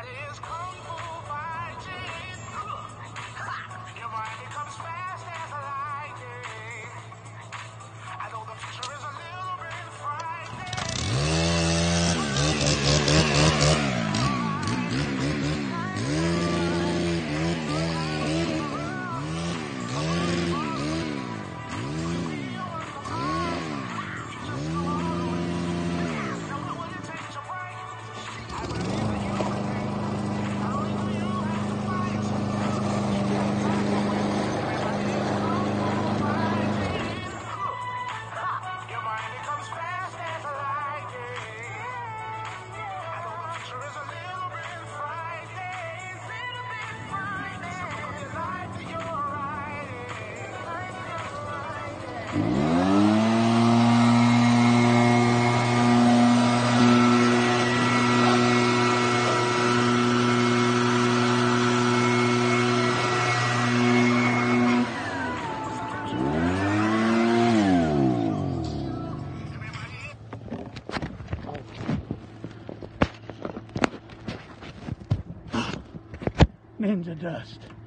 Everybody is Ninja dust.